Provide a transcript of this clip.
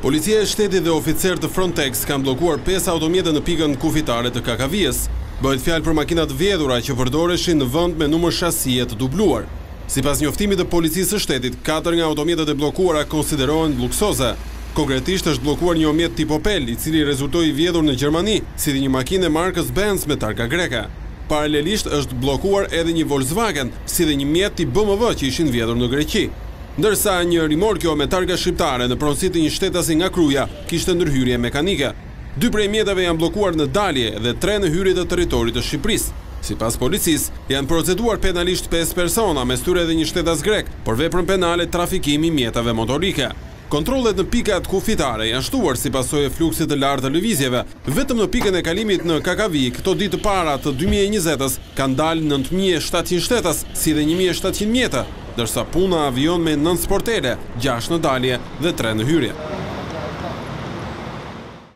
Policia e Shtetit dhe oficerë të Frontex kanë bllokuar pesë automjete në pikën kufitare të Kakavijës. Bëhet fjalë për makina të vjedhura që përdoreshin në vend me numër shasie të dubluar. Sipas njoftimit të Policisë së Shtetit, katër nga automjetet e bllokuara konsiderohen lluksoze. Konkretisht është bllokuar një mjet tip Opel, i cili rezultoi i vjedhur në Gjermani, si dhe një makinë e markës Benz me targa greke. Paralelisht është bllokuar edhe një Volkswagen, si dhe një mjet tip BMW që ishin vjedhur në Greqi. Ndërsa, një rimorkio me targa shqiptare në pronësi të një shtetasi nga Kruja kishte ndërhyrje mekanike. Dy prej mjeteve janë bllokuar në dalje dhe tre në hyrje të territorit të Shqipërisë. Sipas policisë, janë proceduar penalisht pesë persona, mes tyre edhe një shtetas grek, për veprën penale Trafikim i mjeteve motorike. Kontrollet në pikat kufitare janë shtuar si pasojë e fluksit të lartë të lëvizjeve. Vetëm në pikën e kalimit në Kakavijë, këto ditë të para të dy mijë e njëzetës, kanë dalë nëntë mijë e shtatëqind shtetas, si dhe një mijë e shtatëqind mjete. ndërsa puna vijon me nëntë sportele, gjashtë në dalje dhe tre në hyrje.